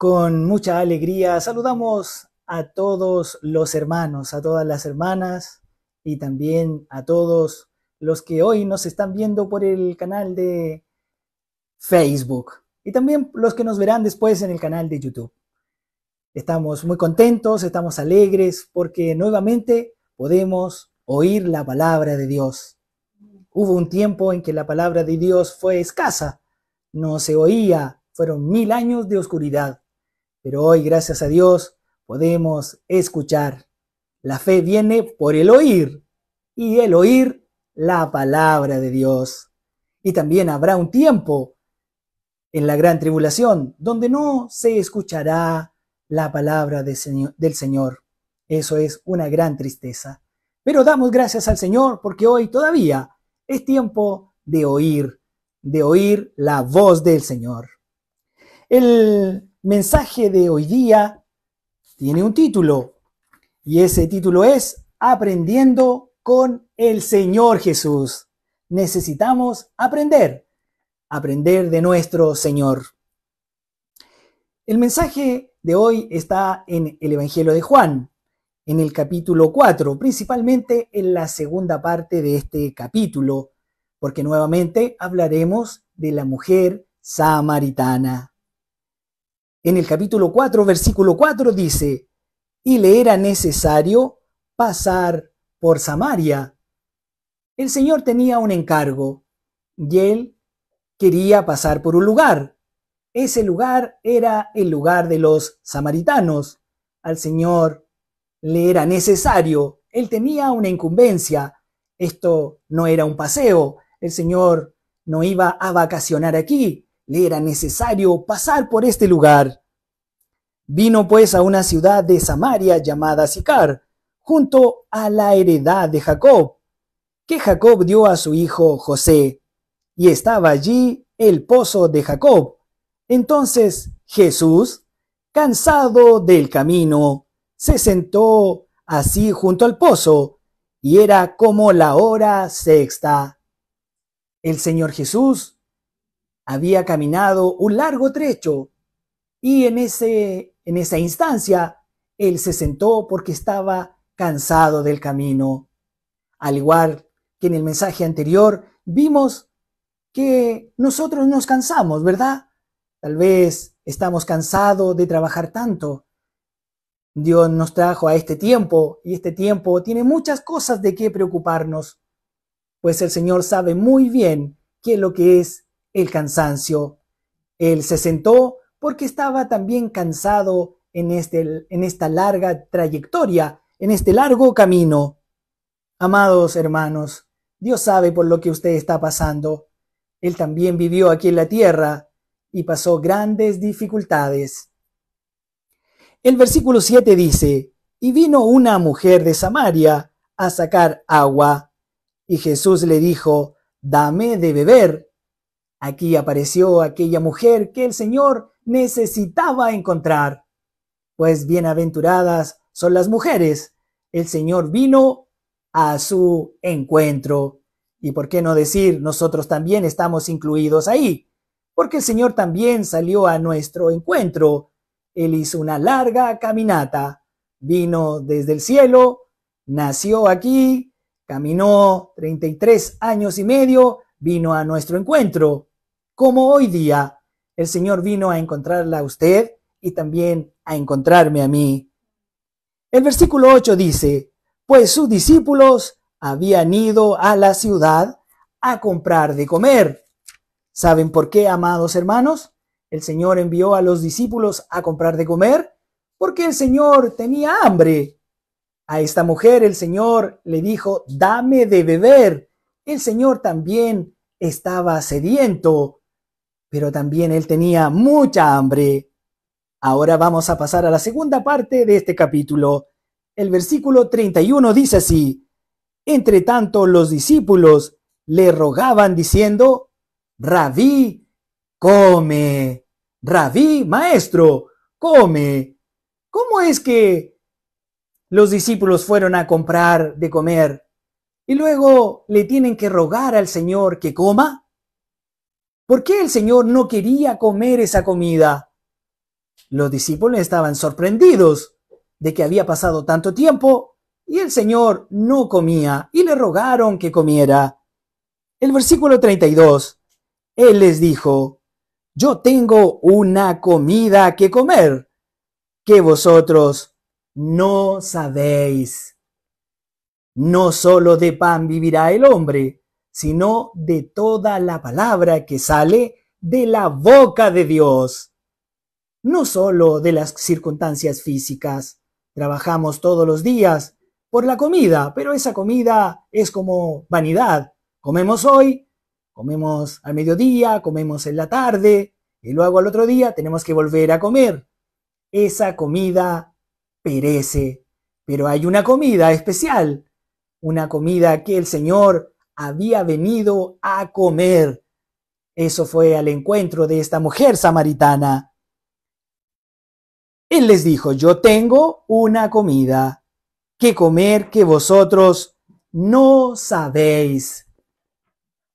Con mucha alegría saludamos a todos los hermanos, a todas las hermanas y también a todos los que hoy nos están viendo por el canal de Facebook y también los que nos verán después en el canal de YouTube. Estamos muy contentos, estamos alegres porque nuevamente podemos oír la palabra de Dios. Hubo un tiempo en que la palabra de Dios fue escasa, no se oía, fueron mil años de oscuridad, pero hoy, gracias a Dios, podemos escuchar. La fe viene por el oír y el oír la palabra de Dios. Y también habrá un tiempo en la gran tribulación donde no se escuchará la palabra del Señor. Eso es una gran tristeza. Pero damos gracias al Señor porque hoy todavía es tiempo de oír, de oír la voz del Señor. El mensaje de hoy día tiene un título y ese título es Aprendiendo con el Señor Jesús. Necesitamos aprender, aprender de nuestro Señor. El mensaje de hoy está en el Evangelio de Juan, en el capítulo 4, principalmente en la segunda parte de este capítulo, porque nuevamente hablaremos de la mujer samaritana. En el capítulo 4, versículo 4 dice, y le era necesario pasar por Samaria. El Señor tenía un encargo y él quería pasar por un lugar. Ese lugar era el lugar de los samaritanos. Al Señor le era necesario, él tenía una incumbencia. Esto no era un paseo, el Señor no iba a vacacionar aquí, le era necesario pasar por este lugar. Vino pues a una ciudad de Samaria llamada Sicar, junto a la heredad de Jacob, que Jacob dio a su hijo José, y estaba allí el pozo de Jacob. Entonces Jesús, cansado del camino, se sentó así junto al pozo, y era como la hora sexta. El Señor Jesús había caminado un largo trecho, y en, ese, en esa instancia él se sentó porque estaba cansado del camino. Al igual que en el mensaje anterior, vimos que nosotros nos cansamos, ¿verdad? Tal vez estamos cansados de trabajar tanto. Dios nos trajo a este tiempo y este tiempo tiene muchas cosas de qué preocuparnos, pues el Señor sabe muy bien qué es lo que es el cansancio. Él se sentó porque estaba también cansado en, este, en esta larga trayectoria, en este largo camino. Amados hermanos, Dios sabe por lo que usted está pasando. Él también vivió aquí en la tierra y pasó grandes dificultades. El versículo 7 dice, y vino una mujer de Samaria a sacar agua, y Jesús le dijo, dame de beber. Aquí apareció aquella mujer que el Señor necesitaba encontrar, pues bienaventuradas son las mujeres. El Señor vino a su encuentro. Y por qué no decir, nosotros también estamos incluidos ahí porque el Señor también salió a nuestro encuentro. Él hizo una larga caminata, vino desde el cielo, nació aquí, caminó 33 años y medio, vino a nuestro encuentro. Como hoy día, el Señor vino a encontrarla a usted y también a encontrarme a mí. El versículo 8 dice, pues sus discípulos habían ido a la ciudad a comprar de comer. ¿Saben por qué, amados hermanos? El Señor envió a los discípulos a comprar de comer porque el Señor tenía hambre. A esta mujer el Señor le dijo, dame de beber. El Señor también estaba sediento, pero también él tenía mucha hambre. Ahora vamos a pasar a la segunda parte de este capítulo. El versículo 31 dice así, Entre tanto los discípulos le rogaban diciendo, Rabí, come. Rabí, maestro, come. ¿Cómo es que los discípulos fueron a comprar de comer y luego le tienen que rogar al Señor que coma? ¿Por qué el Señor no quería comer esa comida? Los discípulos estaban sorprendidos de que había pasado tanto tiempo y el Señor no comía y le rogaron que comiera. El versículo 32, Él les dijo, yo tengo una comida que comer que vosotros no sabéis. No solo de pan vivirá el hombre, sino de toda la palabra que sale de la boca de Dios. No solo de las circunstancias físicas. Trabajamos todos los días por la comida, pero esa comida es como vanidad. Comemos hoy, comemos al mediodía, comemos en la tarde, y luego al otro día tenemos que volver a comer. Esa comida perece, pero hay una comida especial, una comida que el Señor había venido a comer. Eso fue al encuentro de esta mujer samaritana. Él les dijo, yo tengo una comida que comer que vosotros no sabéis.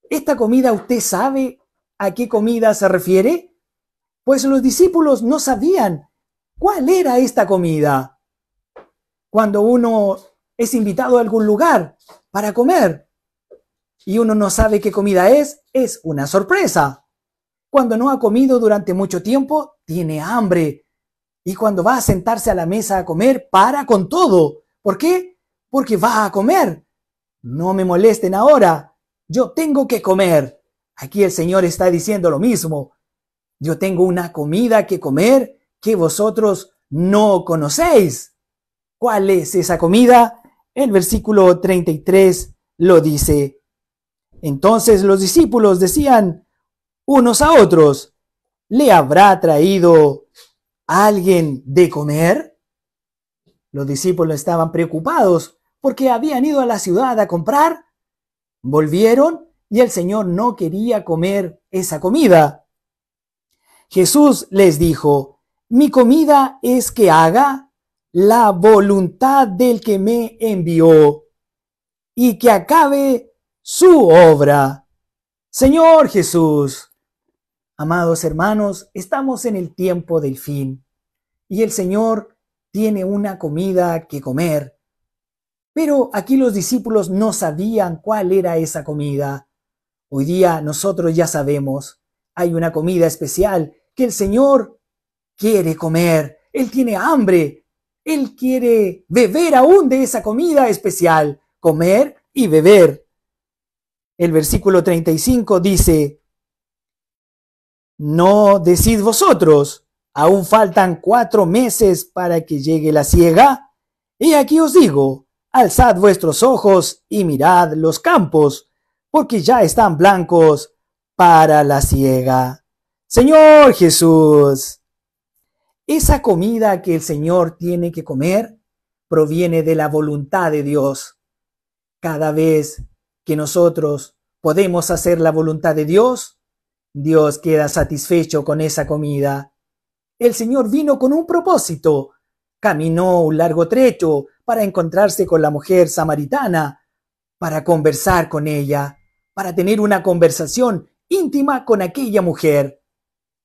¿Esta comida usted sabe a qué comida se refiere? Pues los discípulos no sabían cuál era esta comida. Cuando uno es invitado a algún lugar para comer y uno no sabe qué comida es, es una sorpresa. Cuando no ha comido durante mucho tiempo, tiene hambre. Y cuando va a sentarse a la mesa a comer, para con todo. ¿Por qué? Porque va a comer. No me molesten ahora. Yo tengo que comer. Aquí el Señor está diciendo lo mismo. Yo tengo una comida que comer que vosotros no conocéis. ¿Cuál es esa comida? El versículo 33 lo dice. Entonces los discípulos decían unos a otros, ¿le habrá traído alguien de comer? Los discípulos estaban preocupados porque habían ido a la ciudad a comprar. Volvieron y el Señor no quería comer esa comida. Jesús les dijo, mi comida es que haga la voluntad del que me envió y que acabe su obra. Señor Jesús, amados hermanos, estamos en el tiempo del fin y el Señor tiene una comida que comer. Pero aquí los discípulos no sabían cuál era esa comida. Hoy día nosotros ya sabemos, hay una comida especial que el Señor quiere comer. Él tiene hambre él quiere beber aún de esa comida especial, comer y beber. El versículo 35 dice, no decid vosotros, aún faltan cuatro meses para que llegue la siega. Y aquí os digo, alzad vuestros ojos y mirad los campos, porque ya están blancos para la siega. Señor Jesús, esa comida que el Señor tiene que comer proviene de la voluntad de Dios. Cada vez que nosotros podemos hacer la voluntad de Dios, Dios queda satisfecho con esa comida. El Señor vino con un propósito. Caminó un largo trecho para encontrarse con la mujer samaritana, para conversar con ella, para tener una conversación íntima con aquella mujer.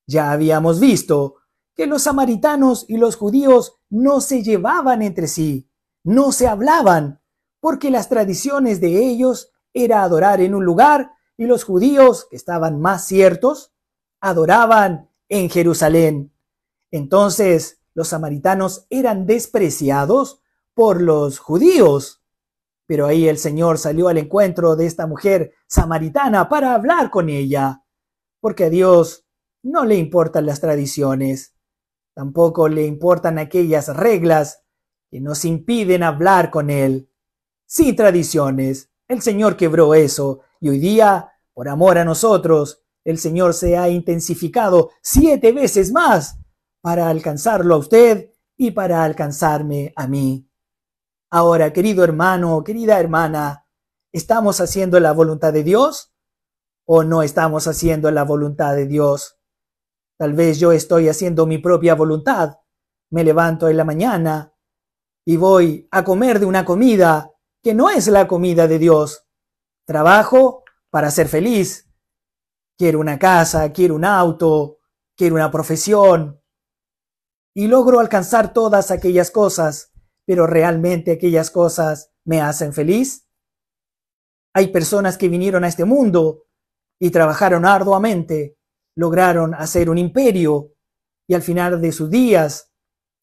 Ya habíamos visto que los samaritanos y los judíos no se llevaban entre sí, no se hablaban, porque las tradiciones de ellos era adorar en un lugar y los judíos, que estaban más ciertos, adoraban en Jerusalén. Entonces los samaritanos eran despreciados por los judíos. Pero ahí el Señor salió al encuentro de esta mujer samaritana para hablar con ella, porque a Dios no le importan las tradiciones. Tampoco le importan aquellas reglas que nos impiden hablar con Él. Sin tradiciones, el Señor quebró eso y hoy día, por amor a nosotros, el Señor se ha intensificado siete veces más para alcanzarlo a usted y para alcanzarme a mí. Ahora, querido hermano, querida hermana, ¿estamos haciendo la voluntad de Dios o no estamos haciendo la voluntad de Dios? Tal vez yo estoy haciendo mi propia voluntad. Me levanto en la mañana y voy a comer de una comida que no es la comida de Dios. Trabajo para ser feliz. Quiero una casa, quiero un auto, quiero una profesión. y logro alcanzar todas aquellas cosas, pero realmente aquellas cosas me hacen feliz. Hay personas que vinieron a este mundo y trabajaron arduamente, lograron hacer un imperio y al final de sus días,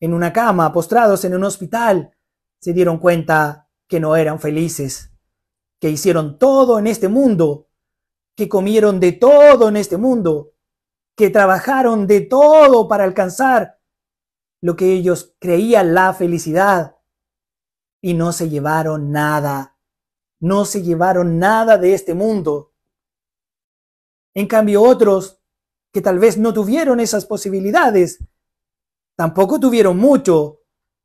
en una cama, postrados en un hospital, se dieron cuenta que no eran felices, que hicieron todo en este mundo, que comieron de todo en este mundo, que trabajaron de todo para alcanzar lo que ellos creían la felicidad y no se llevaron nada, no se llevaron nada de este mundo. En cambio otros, que tal vez no tuvieron esas posibilidades, tampoco tuvieron mucho,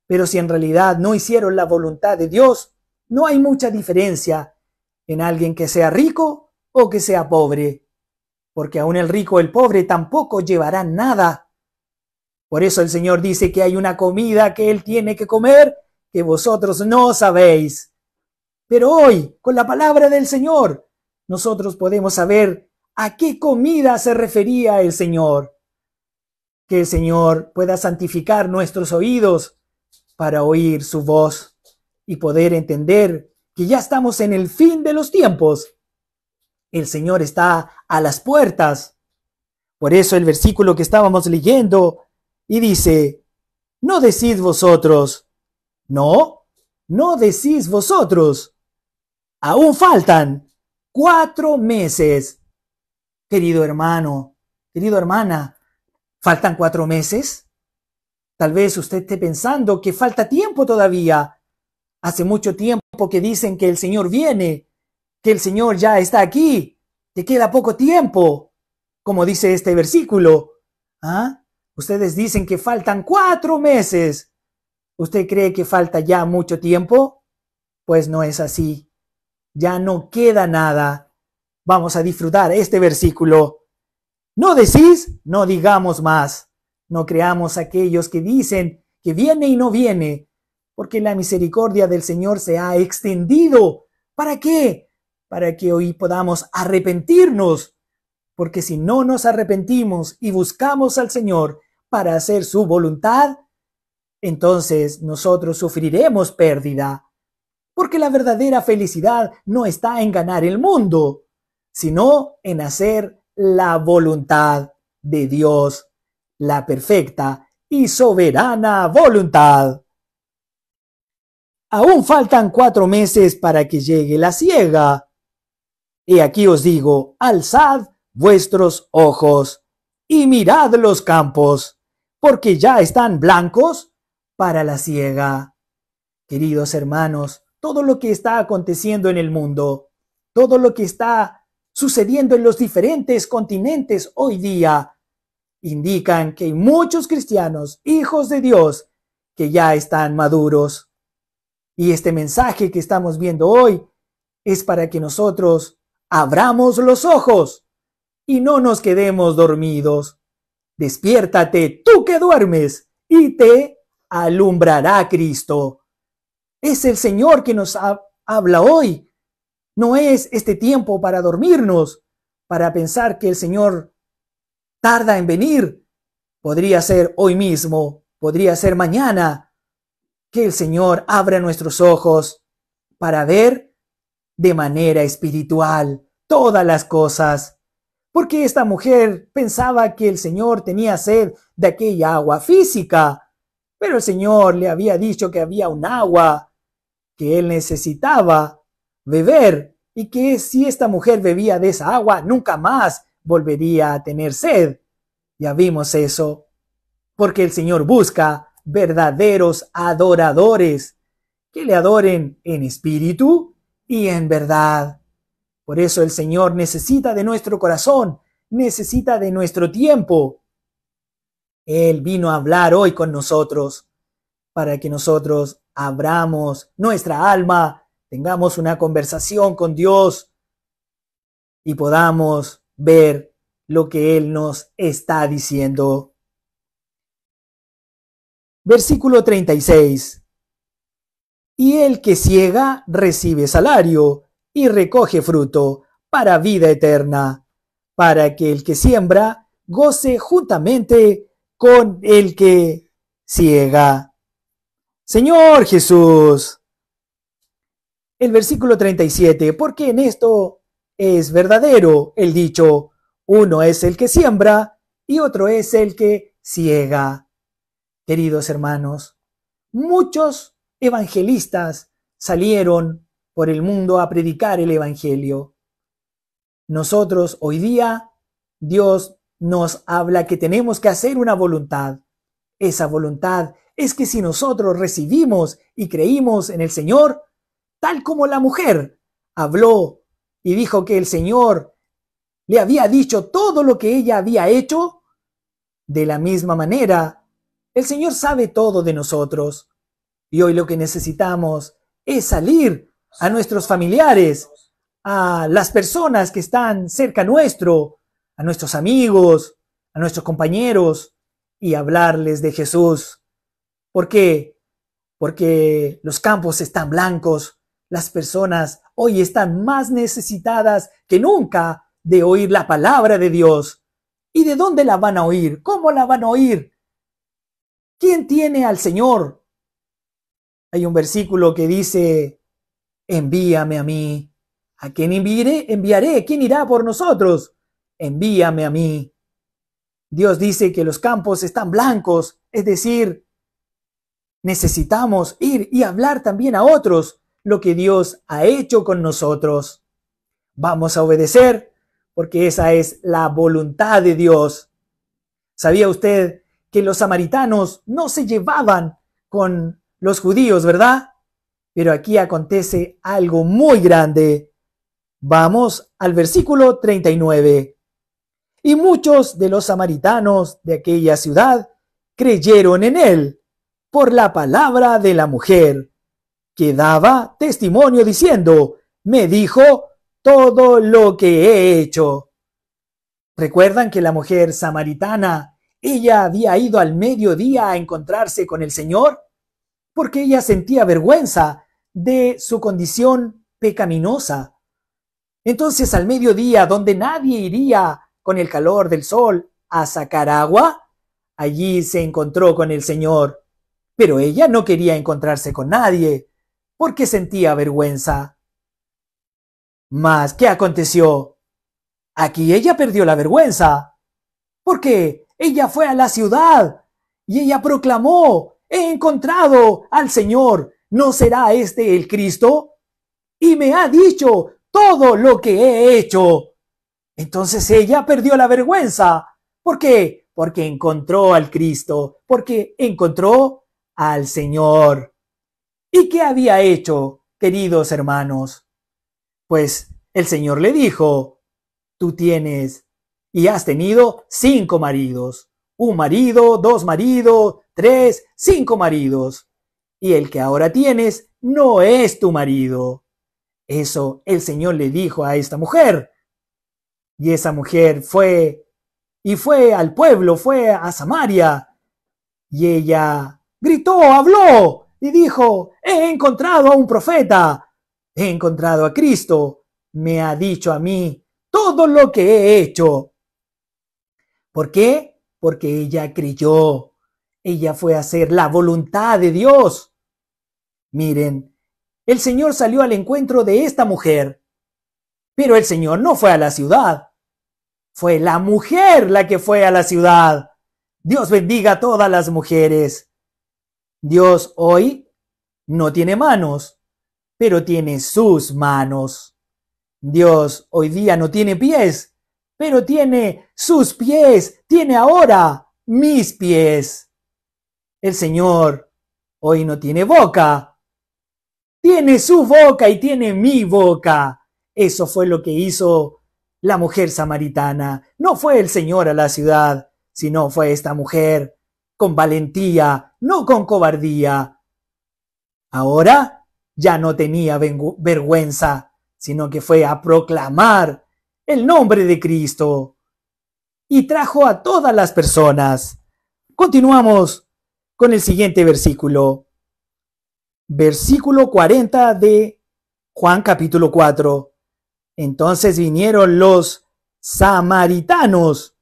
pero si en realidad no hicieron la voluntad de Dios, no hay mucha diferencia en alguien que sea rico o que sea pobre, porque aun el rico o el pobre tampoco llevarán nada. Por eso el Señor dice que hay una comida que Él tiene que comer que vosotros no sabéis. Pero hoy, con la palabra del Señor, nosotros podemos saber a qué comida se refería el Señor. Que el Señor pueda santificar nuestros oídos para oír su voz y poder entender que ya estamos en el fin de los tiempos. El Señor está a las puertas. Por eso el versículo que estábamos leyendo y dice, no decís vosotros, no, no decís vosotros, aún faltan cuatro meses Querido hermano, querido hermana, ¿faltan cuatro meses? Tal vez usted esté pensando que falta tiempo todavía. Hace mucho tiempo que dicen que el Señor viene, que el Señor ya está aquí, que queda poco tiempo, como dice este versículo. ¿Ah? Ustedes dicen que faltan cuatro meses. ¿Usted cree que falta ya mucho tiempo? Pues no es así. Ya no queda nada. Vamos a disfrutar este versículo. No decís, no digamos más. No creamos aquellos que dicen que viene y no viene, porque la misericordia del Señor se ha extendido. ¿Para qué? Para que hoy podamos arrepentirnos. Porque si no nos arrepentimos y buscamos al Señor para hacer su voluntad, entonces nosotros sufriremos pérdida. Porque la verdadera felicidad no está en ganar el mundo, sino en hacer la voluntad de Dios, la perfecta y soberana voluntad. Aún faltan cuatro meses para que llegue la siega. Y aquí os digo, alzad vuestros ojos y mirad los campos, porque ya están blancos para la siega. Queridos hermanos, todo lo que está aconteciendo en el mundo, todo lo que está sucediendo en los diferentes continentes hoy día indican que hay muchos cristianos, hijos de Dios, que ya están maduros. Y este mensaje que estamos viendo hoy es para que nosotros abramos los ojos y no nos quedemos dormidos. Despiértate tú que duermes y te alumbrará Cristo. Es el Señor que nos habla hoy no es este tiempo para dormirnos, para pensar que el Señor tarda en venir. Podría ser hoy mismo, podría ser mañana, que el Señor abra nuestros ojos para ver de manera espiritual todas las cosas. Porque esta mujer pensaba que el Señor tenía sed de aquella agua física, pero el Señor le había dicho que había un agua que él necesitaba beber y que si esta mujer bebía de esa agua, nunca más volvería a tener sed. Ya vimos eso, porque el Señor busca verdaderos adoradores que le adoren en espíritu y en verdad. Por eso el Señor necesita de nuestro corazón, necesita de nuestro tiempo. Él vino a hablar hoy con nosotros para que nosotros abramos nuestra alma tengamos una conversación con Dios y podamos ver lo que Él nos está diciendo. Versículo 36. Y el que ciega recibe salario y recoge fruto para vida eterna, para que el que siembra goce juntamente con el que ciega. Señor Jesús. El versículo 37, porque en esto es verdadero el dicho, uno es el que siembra y otro es el que ciega. Queridos hermanos, muchos evangelistas salieron por el mundo a predicar el Evangelio. Nosotros hoy día, Dios nos habla que tenemos que hacer una voluntad. Esa voluntad es que si nosotros recibimos y creímos en el Señor, tal como la mujer habló y dijo que el Señor le había dicho todo lo que ella había hecho, de la misma manera, el Señor sabe todo de nosotros. Y hoy lo que necesitamos es salir a nuestros familiares, a las personas que están cerca nuestro, a nuestros amigos, a nuestros compañeros y hablarles de Jesús. ¿Por qué? Porque los campos están blancos, las personas hoy están más necesitadas que nunca de oír la palabra de Dios. ¿Y de dónde la van a oír? ¿Cómo la van a oír? ¿Quién tiene al Señor? Hay un versículo que dice, envíame a mí. ¿A quién enviaré? Enviaré. ¿Quién irá por nosotros? envíame a mí. Dios dice que los campos están blancos, es decir, necesitamos ir y hablar también a otros lo que Dios ha hecho con nosotros. Vamos a obedecer porque esa es la voluntad de Dios. ¿Sabía usted que los samaritanos no se llevaban con los judíos, verdad? Pero aquí acontece algo muy grande. Vamos al versículo 39. Y muchos de los samaritanos de aquella ciudad creyeron en él por la palabra de la mujer, que daba testimonio diciendo, me dijo todo lo que he hecho. ¿Recuerdan que la mujer samaritana, ella había ido al mediodía a encontrarse con el Señor? Porque ella sentía vergüenza de su condición pecaminosa. Entonces al mediodía, donde nadie iría con el calor del sol a sacar agua, allí se encontró con el Señor. Pero ella no quería encontrarse con nadie, porque sentía vergüenza. Mas, ¿qué aconteció? Aquí ella perdió la vergüenza. Porque ella fue a la ciudad y ella proclamó, he encontrado al Señor, ¿no será este el Cristo? Y me ha dicho todo lo que he hecho. Entonces ella perdió la vergüenza. ¿Por qué? Porque encontró al Cristo, porque encontró al Señor. ¿Y qué había hecho, queridos hermanos? Pues el Señor le dijo, tú tienes y has tenido cinco maridos, un marido, dos maridos, tres, cinco maridos, y el que ahora tienes no es tu marido. Eso el Señor le dijo a esta mujer. Y esa mujer fue y fue al pueblo, fue a Samaria. Y ella gritó, habló y dijo, he encontrado a un profeta, he encontrado a Cristo, me ha dicho a mí todo lo que he hecho. ¿Por qué? Porque ella creyó, ella fue a hacer la voluntad de Dios. Miren, el Señor salió al encuentro de esta mujer pero el Señor no fue a la ciudad. Fue la mujer la que fue a la ciudad. Dios bendiga a todas las mujeres. Dios hoy no tiene manos, pero tiene sus manos. Dios hoy día no tiene pies, pero tiene sus pies, tiene ahora mis pies. El Señor hoy no tiene boca, tiene su boca y tiene mi boca. Eso fue lo que hizo la mujer samaritana. No fue el Señor a la ciudad, sino fue esta mujer con valentía, no con cobardía. Ahora ya no tenía vergüenza, sino que fue a proclamar el nombre de Cristo y trajo a todas las personas. Continuamos con el siguiente versículo. Versículo 40 de Juan capítulo 4. Entonces vinieron los samaritanos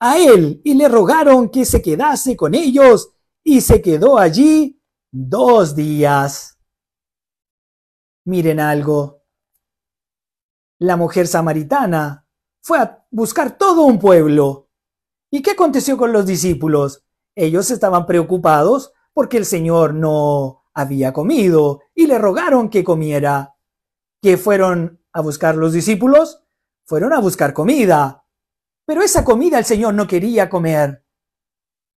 a él y le rogaron que se quedase con ellos y se quedó allí dos días. Miren algo. La mujer samaritana fue a buscar todo un pueblo. ¿Y qué aconteció con los discípulos? Ellos estaban preocupados porque el Señor no había comido y le rogaron que comiera. ¿Qué fueron a buscar los discípulos? Fueron a buscar comida. Pero esa comida el Señor no quería comer.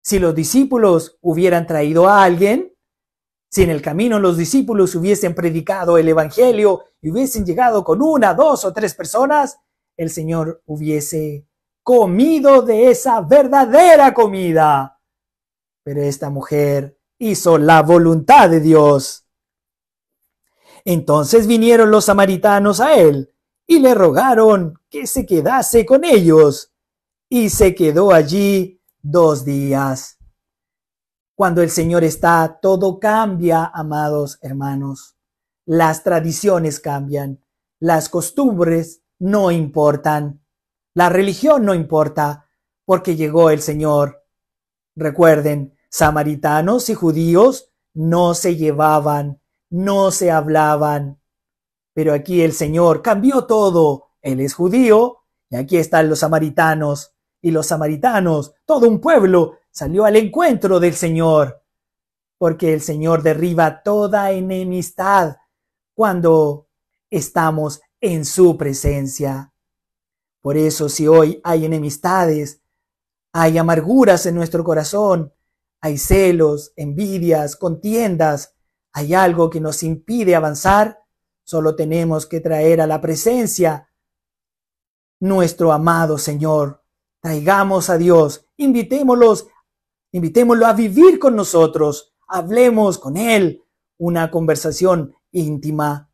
Si los discípulos hubieran traído a alguien, si en el camino los discípulos hubiesen predicado el Evangelio y hubiesen llegado con una, dos o tres personas, el Señor hubiese comido de esa verdadera comida. Pero esta mujer hizo la voluntad de Dios. Entonces vinieron los samaritanos a él y le rogaron que se quedase con ellos. Y se quedó allí dos días. Cuando el Señor está, todo cambia, amados hermanos. Las tradiciones cambian, las costumbres no importan, la religión no importa, porque llegó el Señor. Recuerden, samaritanos y judíos no se llevaban, no se hablaban. Pero aquí el Señor cambió todo. Él es judío y aquí están los samaritanos. Y los samaritanos, todo un pueblo, salió al encuentro del Señor. Porque el Señor derriba toda enemistad cuando estamos en su presencia. Por eso si hoy hay enemistades, hay amarguras en nuestro corazón, hay celos, envidias, contiendas, hay algo que nos impide avanzar, solo tenemos que traer a la presencia nuestro amado Señor. Traigamos a Dios, invitémoslos, invitémoslo a vivir con nosotros, hablemos con Él, una conversación íntima.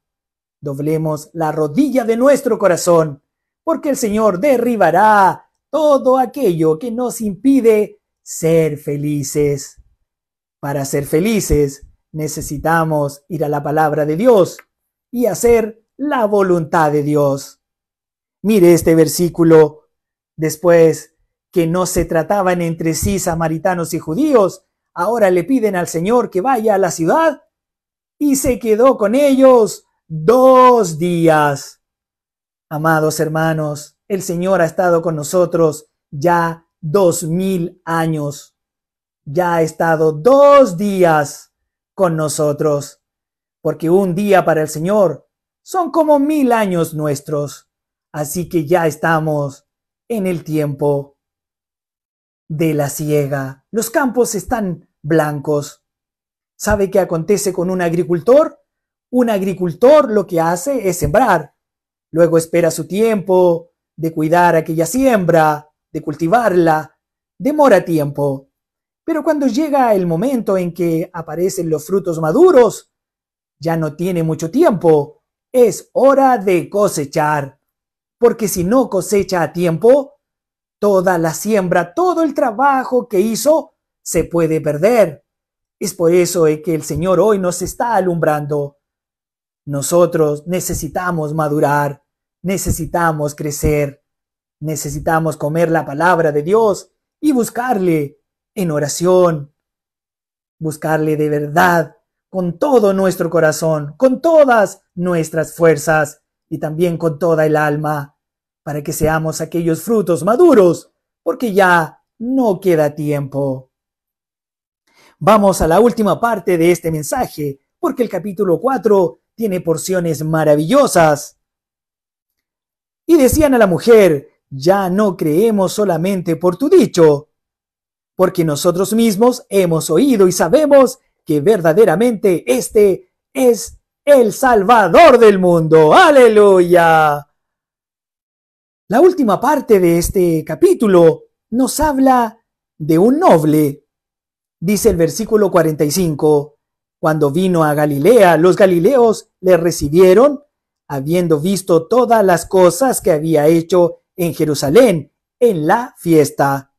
Doblemos la rodilla de nuestro corazón, porque el Señor derribará todo aquello que nos impide ser felices. Para ser felices necesitamos ir a la palabra de Dios y hacer la voluntad de Dios. Mire este versículo. Después que no se trataban entre sí samaritanos y judíos, ahora le piden al Señor que vaya a la ciudad y se quedó con ellos dos días. Amados hermanos, el Señor ha estado con nosotros ya dos mil años. Ya ha estado dos días con nosotros, porque un día para el Señor son como mil años nuestros. Así que ya estamos en el tiempo de la siega. Los campos están blancos. ¿Sabe qué acontece con un agricultor? Un agricultor lo que hace es sembrar. Luego espera su tiempo de cuidar aquella siembra, de cultivarla, demora tiempo. Pero cuando llega el momento en que aparecen los frutos maduros, ya no tiene mucho tiempo. Es hora de cosechar. Porque si no cosecha a tiempo, toda la siembra, todo el trabajo que hizo, se puede perder. Es por eso que el Señor hoy nos está alumbrando. Nosotros necesitamos madurar, necesitamos crecer. Necesitamos comer la palabra de Dios y buscarle en oración, buscarle de verdad con todo nuestro corazón, con todas nuestras fuerzas y también con toda el alma, para que seamos aquellos frutos maduros, porque ya no queda tiempo. Vamos a la última parte de este mensaje, porque el capítulo 4 tiene porciones maravillosas. Y decían a la mujer, ya no creemos solamente por tu dicho, porque nosotros mismos hemos oído y sabemos que verdaderamente este es el Salvador del mundo. Aleluya. La última parte de este capítulo nos habla de un noble. Dice el versículo 45, cuando vino a Galilea, los galileos le recibieron, habiendo visto todas las cosas que había hecho en Jerusalén en la fiesta,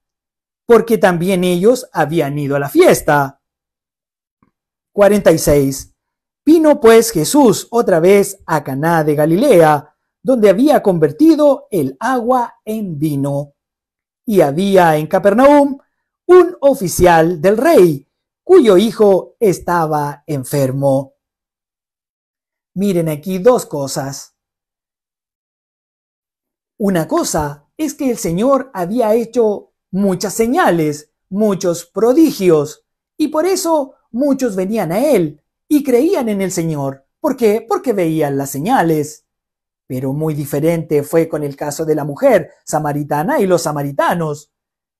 porque también ellos habían ido a la fiesta. 46. Vino pues Jesús otra vez a Caná de Galilea, donde había convertido el agua en vino. Y había en Capernaum un oficial del rey, cuyo hijo estaba enfermo. Miren aquí dos cosas. Una cosa es que el Señor había hecho muchas señales, muchos prodigios, y por eso muchos venían a Él y creían en el Señor. ¿Por qué? Porque veían las señales. Pero muy diferente fue con el caso de la mujer samaritana y los samaritanos.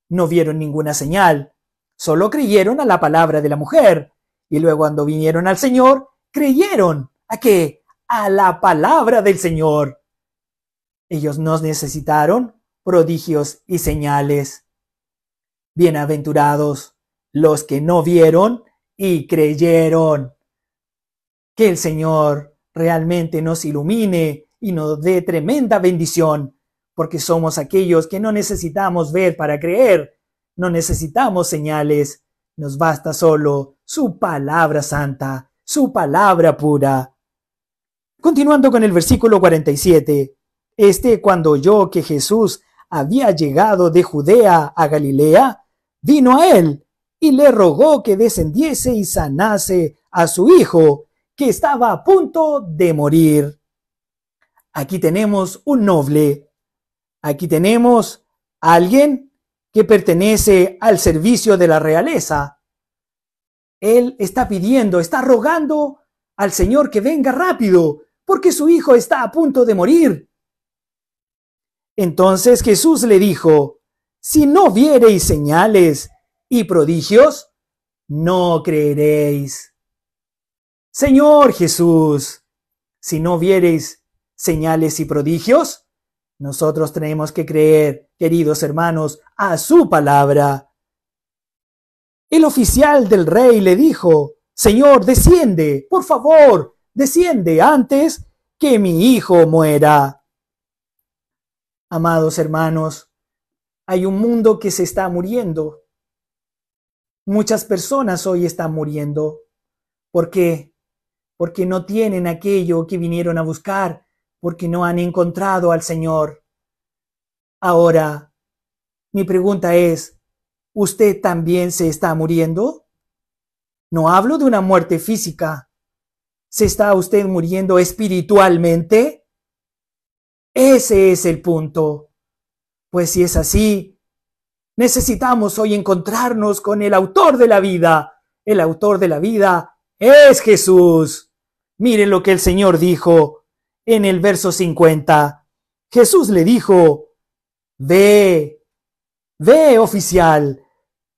No vieron ninguna señal, solo creyeron a la palabra de la mujer. Y luego cuando vinieron al Señor, creyeron. ¿A qué? A la palabra del Señor. Ellos no necesitaron prodigios y señales. Bienaventurados los que no vieron y creyeron. Que el Señor realmente nos ilumine y nos dé tremenda bendición, porque somos aquellos que no necesitamos ver para creer, no necesitamos señales, nos basta solo su palabra santa, su palabra pura. Continuando con el versículo 47, este cuando oyó que Jesús había llegado de Judea a Galilea, vino a él y le rogó que descendiese y sanase a su hijo, que estaba a punto de morir. Aquí tenemos un noble. Aquí tenemos alguien que pertenece al servicio de la realeza. Él está pidiendo, está rogando al Señor que venga rápido, porque su hijo está a punto de morir. Entonces Jesús le dijo, si no viereis señales y prodigios, no creeréis. Señor Jesús, si no viereis señales y prodigios, nosotros tenemos que creer, queridos hermanos, a su palabra. El oficial del rey le dijo, Señor, desciende, por favor, desciende antes que mi hijo muera. Amados hermanos, hay un mundo que se está muriendo. Muchas personas hoy están muriendo. ¿Por qué? Porque no tienen aquello que vinieron a buscar, porque no han encontrado al Señor. Ahora, mi pregunta es, ¿usted también se está muriendo? No hablo de una muerte física. ¿Se está usted muriendo espiritualmente? Ese es el punto. Pues si es así, Necesitamos hoy encontrarnos con el autor de la vida. El autor de la vida es Jesús. Miren lo que el Señor dijo en el verso 50. Jesús le dijo, ve, ve oficial,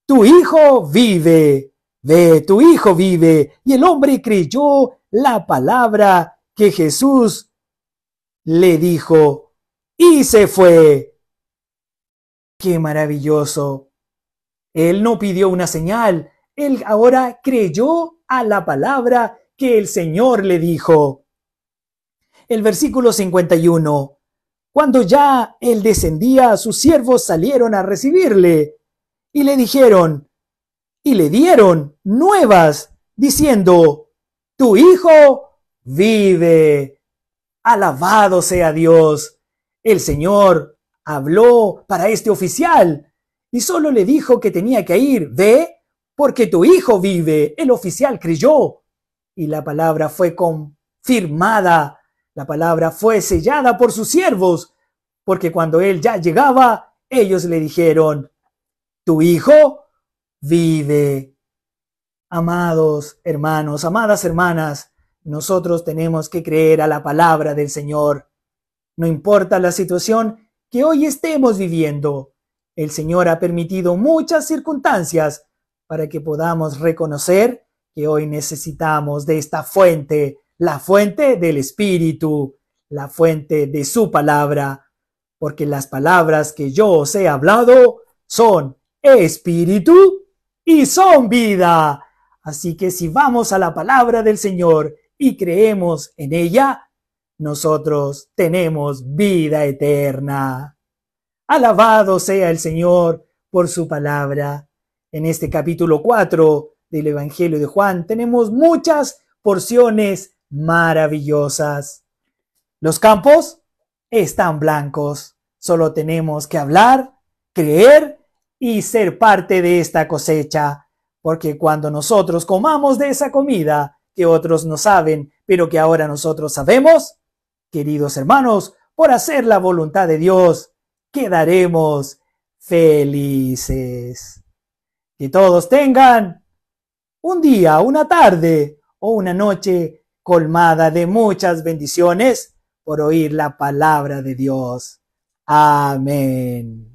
tu hijo vive, ve, tu hijo vive. Y el hombre creyó la palabra que Jesús le dijo y se fue. ¡Qué maravilloso! Él no pidió una señal, él ahora creyó a la palabra que el Señor le dijo. El versículo 51. Cuando ya él descendía, sus siervos salieron a recibirle y le dijeron, y le dieron nuevas, diciendo, tu hijo vive. Alabado sea Dios. El Señor habló para este oficial y solo le dijo que tenía que ir. Ve, porque tu hijo vive. El oficial creyó y la palabra fue confirmada. La palabra fue sellada por sus siervos, porque cuando él ya llegaba, ellos le dijeron, tu hijo vive. Amados hermanos, amadas hermanas, nosotros tenemos que creer a la palabra del Señor. No importa la situación que hoy estemos viviendo. El Señor ha permitido muchas circunstancias para que podamos reconocer que hoy necesitamos de esta fuente, la fuente del Espíritu, la fuente de su palabra, porque las palabras que yo os he hablado son Espíritu y son vida. Así que si vamos a la palabra del Señor y creemos en ella, nosotros tenemos vida eterna. Alabado sea el Señor por su palabra. En este capítulo 4 del Evangelio de Juan tenemos muchas porciones maravillosas. Los campos están blancos. Solo tenemos que hablar, creer y ser parte de esta cosecha, Porque cuando nosotros comamos de esa comida que otros no saben, pero que ahora nosotros sabemos, queridos hermanos, por hacer la voluntad de Dios, quedaremos felices. Que todos tengan un día, una tarde o una noche colmada de muchas bendiciones por oír la palabra de Dios. Amén.